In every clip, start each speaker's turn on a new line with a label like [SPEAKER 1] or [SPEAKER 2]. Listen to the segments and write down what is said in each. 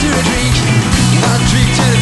[SPEAKER 1] to the drink, I drink to the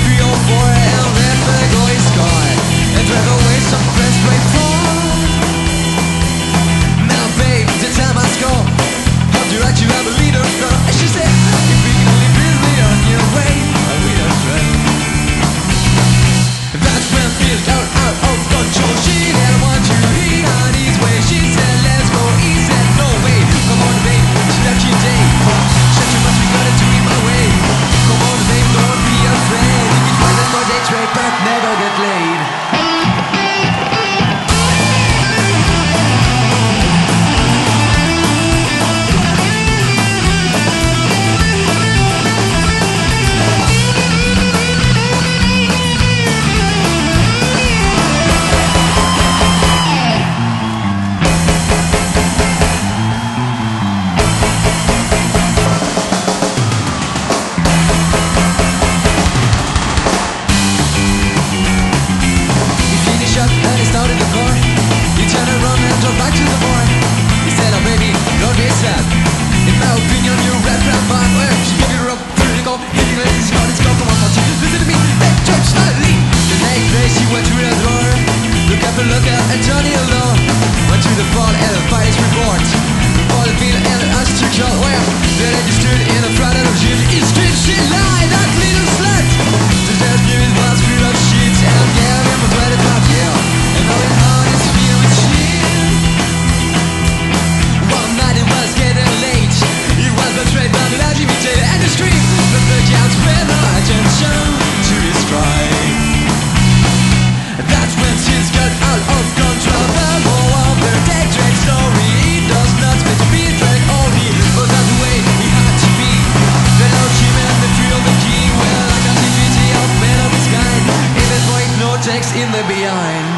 [SPEAKER 1] in the behind.